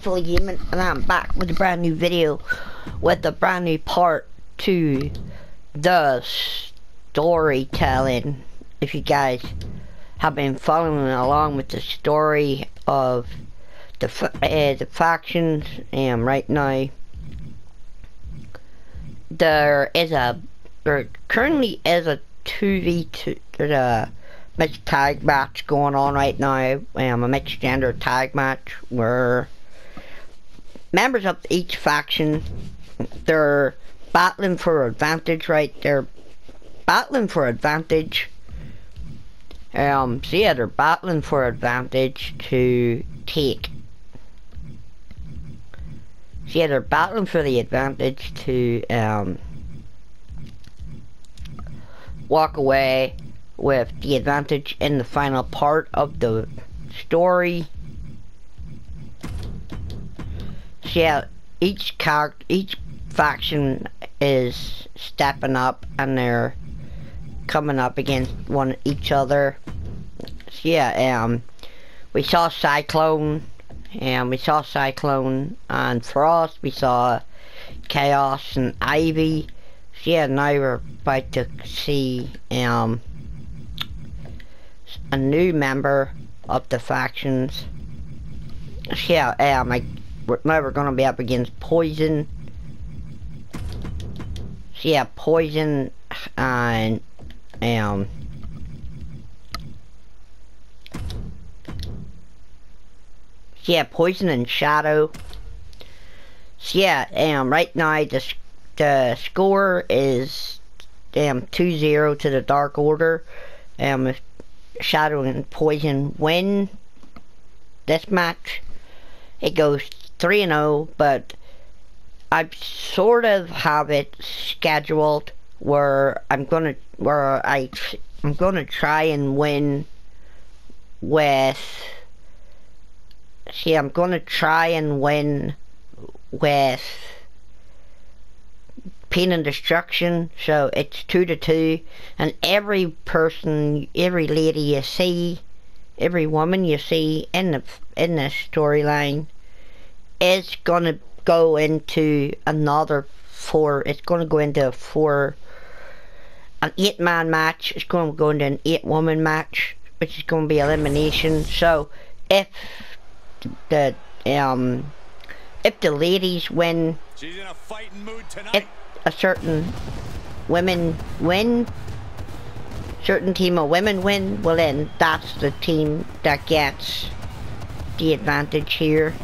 Fully Human, and I'm back with a brand new video with a brand new part to the storytelling. If you guys have been following along with the story of the uh, the factions, and right now there is a there currently is a two v two there's a mixed tag match going on right now. Um, a mixed gender tag match where members of each faction, they're battling for advantage, right? They're battling for advantage. Um, so yeah, they're battling for advantage to take. So yeah, they're battling for the advantage to, um, walk away with the advantage in the final part of the story yeah, each character, each faction is stepping up and they're coming up against one each other. So yeah, um, we saw Cyclone, and we saw Cyclone and Frost. We saw Chaos and Ivy. So yeah, now we're about to see um a new member of the factions. So yeah, um, I we're never gonna be up against poison. So yeah, poison and um so yeah, poison and shadow. So yeah, um right now the the score is um 2-0 to the Dark Order. Um if Shadow and Poison win this match, it goes 3 and 0, but I sort of have it scheduled where I'm gonna where I I'm gonna try and win with see I'm gonna try and win with pain and destruction so it's two to two and every person every lady you see every woman you see in the in the storyline is gonna go into another four. It's gonna go into a four, an eight man match. It's gonna go into an eight woman match, which is gonna be elimination. So if the um if the ladies win, if a certain women win, certain team of women win, well then that's the team that gets the advantage here.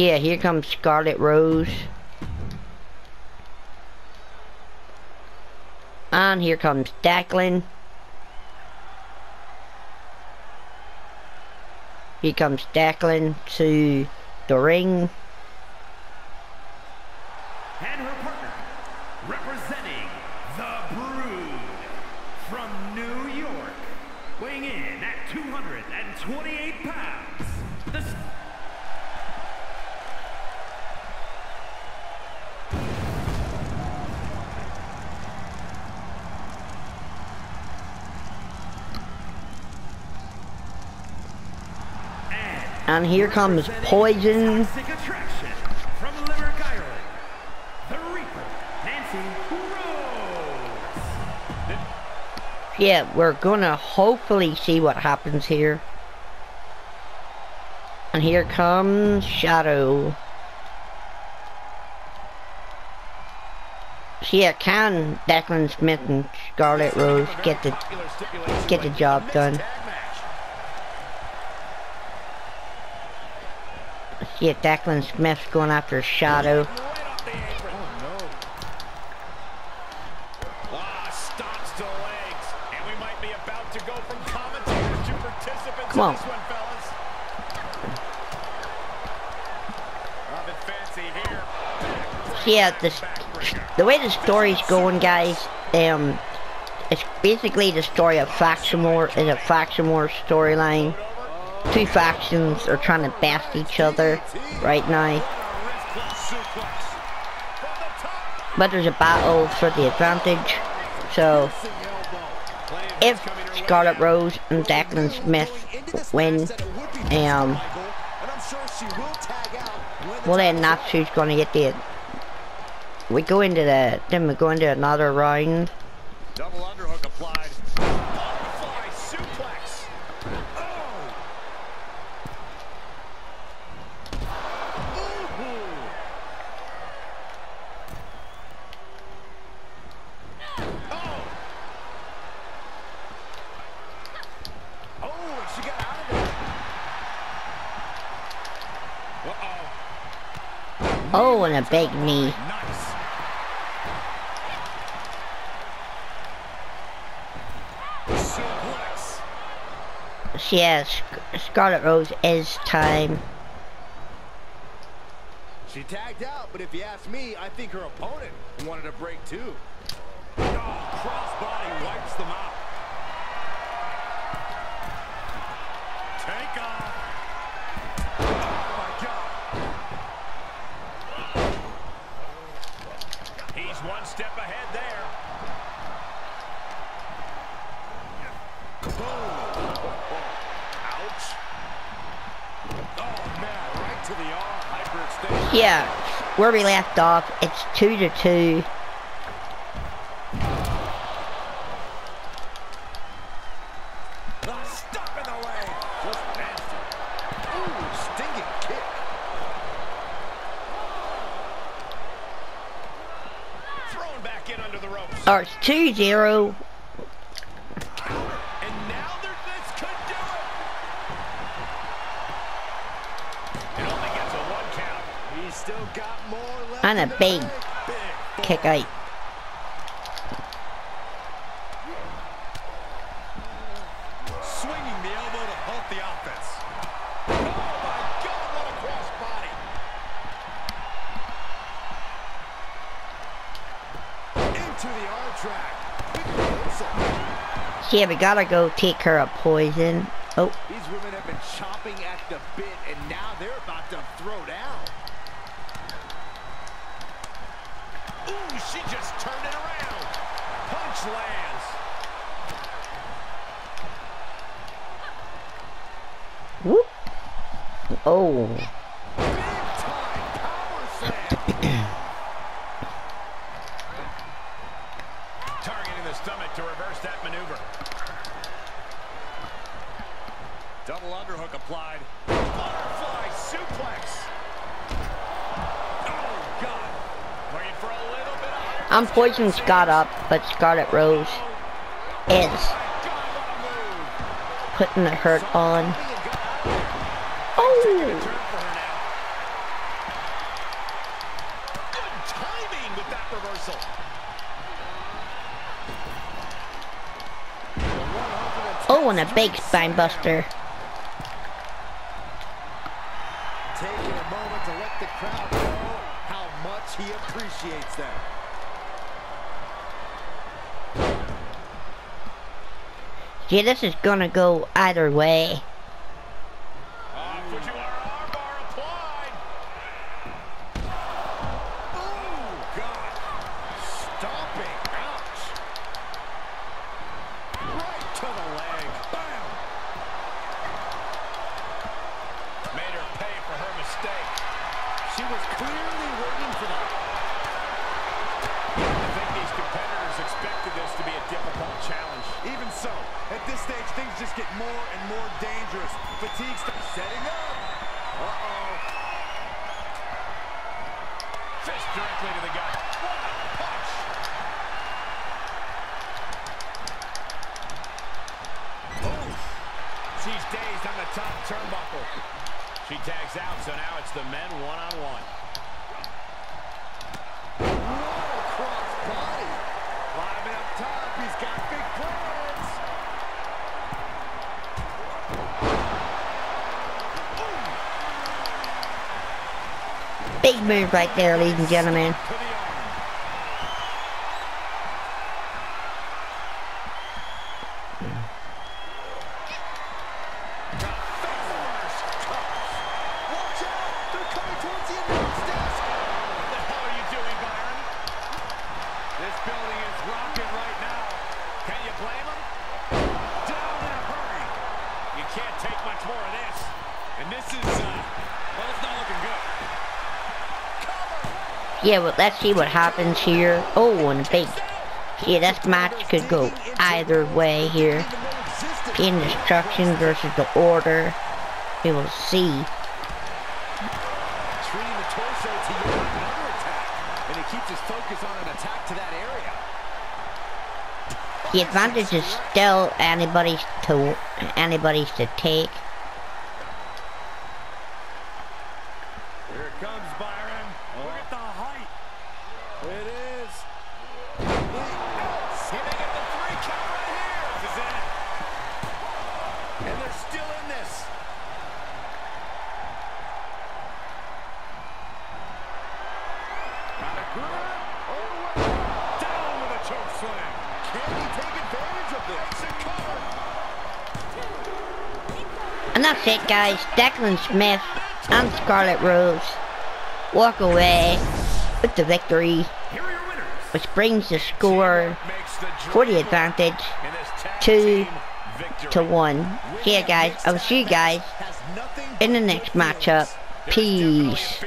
Yeah, here comes Scarlet Rose. And here comes Declan. Here comes Declan to the ring. And here comes Poison. Yeah, we're gonna hopefully see what happens here. And here comes Shadow. So yeah, can Declan Smith and Scarlet Rose get the get the job done? So yeah, Declan Smith's going after Shadow. Ah, stomps legs, and we might be about to go from commentators to participants Come on. in fellas. Nothing fancy here. So yeah, this, the way the story's going, guys, um, it's basically the story of War is a War storyline. Two factions are trying to bash each other right now. But there's a battle for the advantage. So, if Scarlet Rose and Declan Smith win, Um, well then that's who's gonna get the. We go into the, then we go into another round. Double underhook applied. Butterfly suplex. Oh. Ooh. Oh. Oh, and she got out of it. Uh-oh. Oh, and a big knee. Nice. Suplex. Yes, Scarlet Rose is time. She tagged out, but if you ask me, I think her opponent wanted a break too. Oh, crossbody wipes them out. Take off. Oh, my God. He's one step ahead there. Ouch. Oh, man, right to the arm. Hyperextension. Yeah, where we left off, it's two to two. Stop in the. Just nasty. Ooh, stinging kick. Thrown back in under the ropes. Or it's two zero. And now there, this could do it. It only gets a one count. He's still got more left. And a in the big. Big Kick out. Swinging the elbow to halt the offense. Oh my God, what a cross body. Into the R track. Big reversal. Yeah, we gotta go take her a poison. Oh, These women have been chomping at the bit, and now they're about to throw down. Ooh, she just turned it around. Punch lands. whoop. Oh, applied. Butterfly suplex. Oh, God. Looking for a little bit of I'm poison Scott up, but Scarlet Rose oh, is God, a putting the hurt on. Oh, for her now. Good timing with that reversal. oh, and a big spine buster. Yeah, this is gonna go either way. Ah, Fujiwara armbar applied. Oh, God. Stomping. Ouch. Right to the leg. Bam. Made her pay for her mistake. She was clearly waiting for that. I think these competitors expected this to be a difficult challenge. Even so, at this stage, things just get more and more dangerous. Fatigue starts setting up. Uh-oh. Fist directly to the gut. What a punch. Oof. She's dazed on the top turnbuckle. She tags out, so now it's the men one-on-one. What a cross body. Climbing up top, he's got big plans. Big move right there, ladies and gentlemen. To the arm. Watch out! They're coming towards the announce desk. What the hell are you doing, Byron? This building is rocking right now. Can you blame him? Down in a hurry. You can't take much more of this. And this is, uh, well, it's not looking good. Yeah, well, let's see what happens here. Oh, and a big. Yeah, this match could go either way here. Pain Destruction versus the Order. We will see. Treating the torso to another attack. And he keeps his focus on an attack to that area. The advantage is still anybody's to anybody's to take. Here it comes, Byron. Look at the height. It is. He may get the three count right here. This is it. And they're still in this. Got a grip. Oh, down with a choke slam. Can he take advantage of this? Makes it cover. And that's it guys. Declan Smith and Scarlet Rose walk away with the victory. Which brings the score for the advantage two to one. See guys. I will see you guys in the next matchup. Peace.